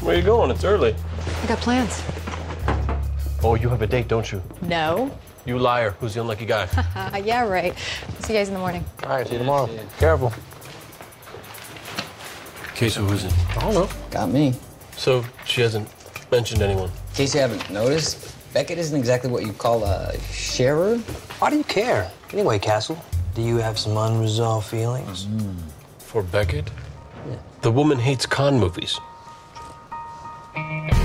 Where are you going? It's early. I got plans. Oh, you have a date, don't you? No. You liar. Who's the unlucky guy? Yeah, right. See you guys in the morning. All right, see you tomorrow. Careful. Okay, so who's it? I don't know. Got me. So she hasn't mentioned anyone. In case you haven't noticed, Beckett isn't exactly what you call a sharer. Why do you care? Anyway, Castle, do you have some unresolved feelings? Mm-hmm. For Beckett? The woman hates con movies. Speak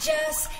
just